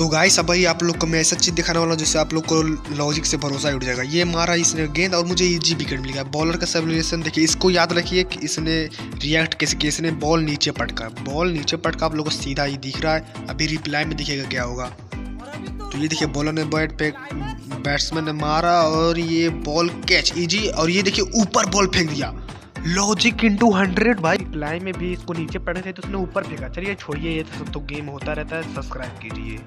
तो गाइस अब भाई आप लोग को मैं ऐसा चीज़ दिखाने वाला हूँ जिससे आप लोग को लॉजिक से भरोसा उठ जाएगा। ये मारा इसने गेंद और मुझे इजी विकेट मिल गया बॉलर का सेलिब्रेशन देखिए, इसको याद रखिए कि इसने रिएक्ट कैसे किया इसने बॉल नीचे पटका। बॉल नीचे पटका, आप लोग को सीधा ही दिख रहा है। अभी रिप्लाई में दिखेगा क्या होगा। तो ये देखिए बॉलर ने बैट पे बैट्समैन ने मारा और ये बॉल कैच इजी और ये देखिए, ऊपर बॉल फेंक दिया। लॉजिक इंटू हंड्रेड भाई। रिप्लाई में भी इसको नीचे पड़े थे तो उसने ऊपर फेंका। चलिए छोड़िए ये तो, तो गेम होता रहता है सब्सक्राइब कीजिए।